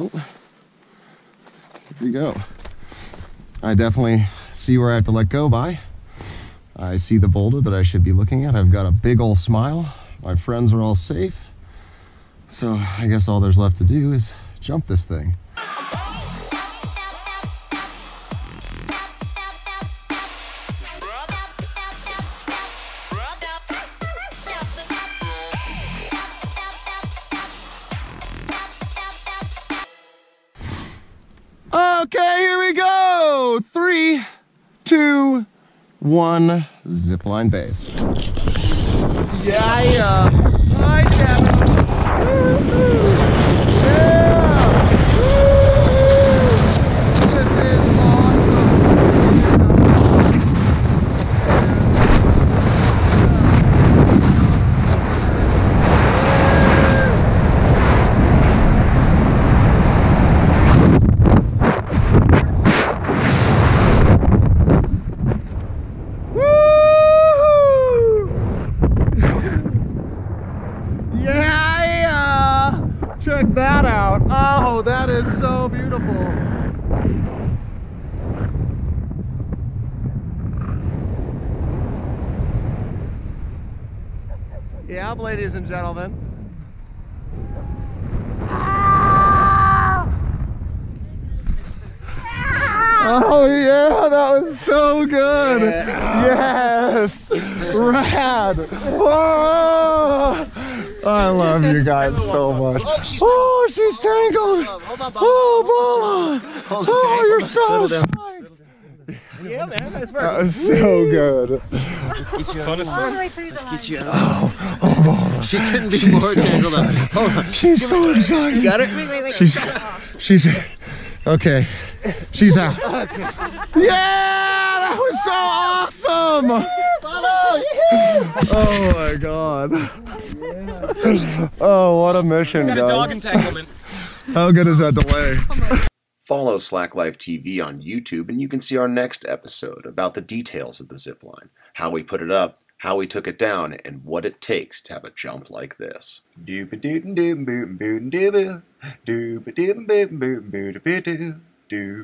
Oh, here we go. I definitely see where I have to let go by. I see the boulder that I should be looking at. I've got a big old smile. My friends are all safe. So I guess all there's left to do is jump this thing. Okay, here we go. Three, two, one. Zipline base. Yeah, yeah. Hi, Kevin. Woo-hoo. Yeah. Woo. This is Woo! Yeah! Check that out. Oh, that is so beautiful. Yeah, ladies and gentlemen. Oh yeah, that was so good. Yes, rad. Whoa. I love you guys so much. Oh, she's tangled. Oh, Bola. Oh, you're so psyched. Yeah, man, nice work. That was so good. Fun as All the fun. way through the line. Get you out. Oh, Bola. She couldn't be She's more so tangled up. excited. Hold on. She's so excited. You got it? Wait, wait, wait. She's, shut it off. she's, okay. She's out. Yeah, that was so awesome. Oh my god. Oh, what a mission, Got a dog guys. entanglement. How good is that delay? Follow Slacklife TV on YouTube and you can see our next episode about the details of the zip line, how we put it up, how we took it down, and what it takes to have a jump like this. Doop.